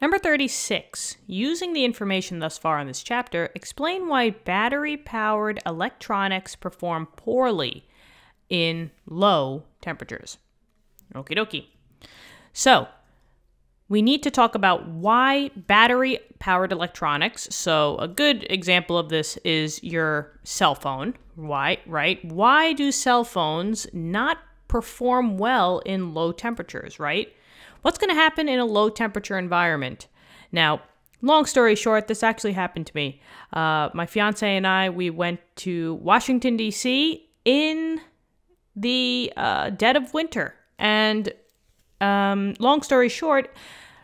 Number 36. Using the information thus far in this chapter, explain why battery powered electronics perform poorly in low temperatures. Okie dokie. So, we need to talk about why battery powered electronics. So, a good example of this is your cell phone. Why, right? Why do cell phones not perform well in low temperatures, right? What's going to happen in a low temperature environment? Now, long story short, this actually happened to me. Uh, my fiance and I, we went to Washington, D.C. in the uh, dead of winter. And um, long story short,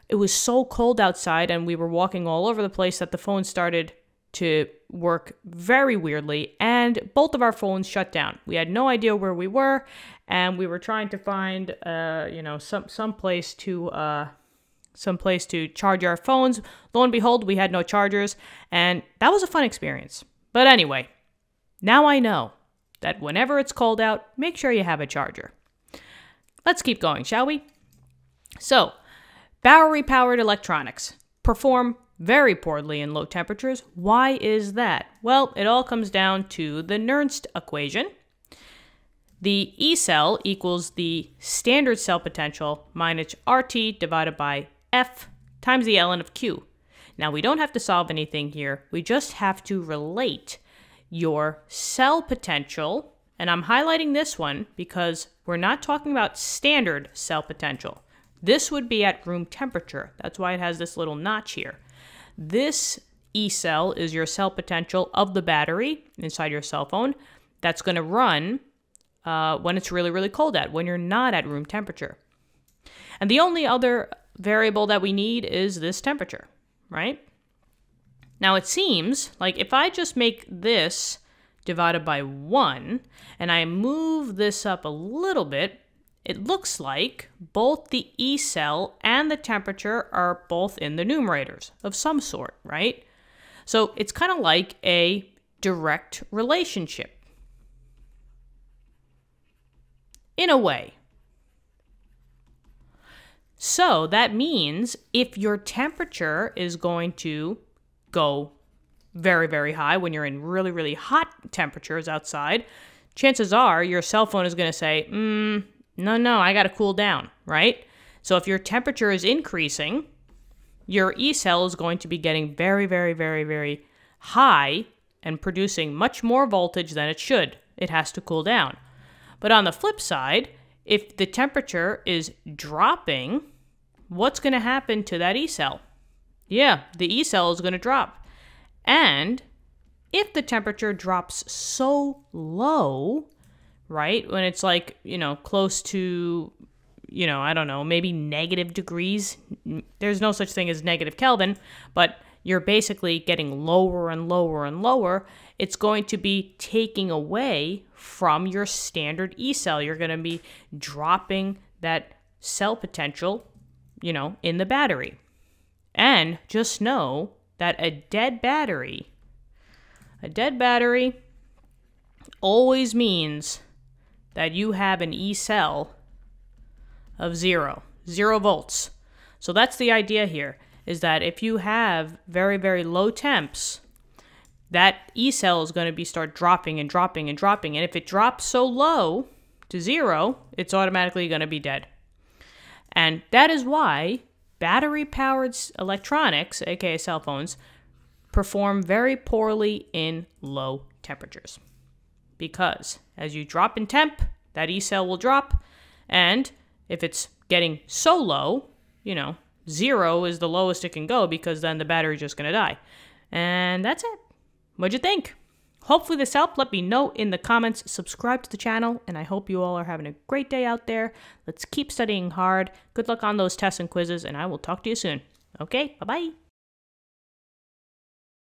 it was so cold outside and we were walking all over the place that the phone started to work very weirdly and both of our phones shut down. We had no idea where we were and we were trying to find uh, you know some some place to uh, some place to charge our phones. Lo and behold, we had no chargers and that was a fun experience. But anyway, now I know that whenever it's cold out, make sure you have a charger. Let's keep going, shall we? So, battery powered electronics perform very poorly in low temperatures. Why is that? Well, it all comes down to the Nernst equation. The E cell equals the standard cell potential minus RT divided by F times the ln of Q. Now, we don't have to solve anything here. We just have to relate your cell potential, and I'm highlighting this one because we're not talking about standard cell potential. This would be at room temperature. That's why it has this little notch here. This E cell is your cell potential of the battery inside your cell phone that's going to run uh, when it's really, really cold out, when you're not at room temperature. And the only other variable that we need is this temperature, right? Now it seems like if I just make this divided by 1 and I move this up a little bit, it looks like both the E cell and the temperature are both in the numerators of some sort, right? So it's kind of like a direct relationship. In a way. So that means if your temperature is going to go very, very high when you're in really, really hot temperatures outside, chances are your cell phone is going to say, mm, no, no, I got to cool down, right? So if your temperature is increasing, your E cell is going to be getting very, very, very, very high and producing much more voltage than it should. It has to cool down. But on the flip side, if the temperature is dropping, what's going to happen to that E cell? Yeah, the E cell is going to drop. And if the temperature drops so low, right? When it's like, you know, close to, you know, I don't know, maybe negative degrees. There's no such thing as negative Kelvin, but you're basically getting lower and lower and lower. It's going to be taking away from your standard E cell. You're going to be dropping that cell potential, you know, in the battery. And just know that a dead battery, a dead battery always means that you have an E cell of zero, zero volts. So that's the idea here, is that if you have very, very low temps, that E cell is going to be start dropping and dropping and dropping. And if it drops so low to zero, it's automatically going to be dead. And that is why battery powered electronics, aka cell phones, perform very poorly in low temperatures because as you drop in temp, that E cell will drop. And if it's getting so low, you know, zero is the lowest it can go because then the battery's just going to die. And that's it. What'd you think? Hopefully this helped. Let me know in the comments. Subscribe to the channel, and I hope you all are having a great day out there. Let's keep studying hard. Good luck on those tests and quizzes, and I will talk to you soon. Okay, bye-bye.